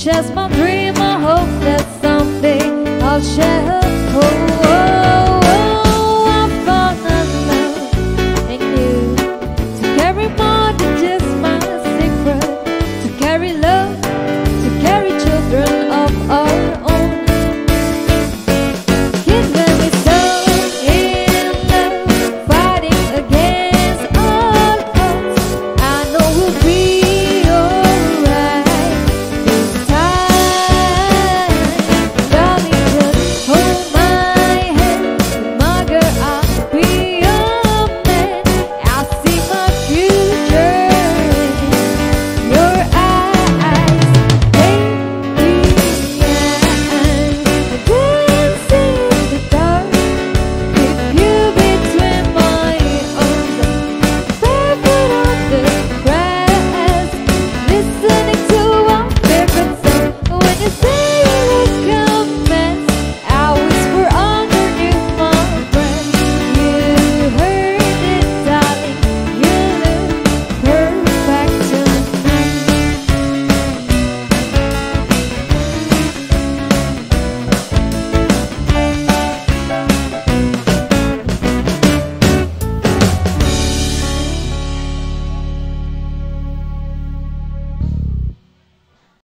shares my dream, I hope that someday I'll share. Oh, oh.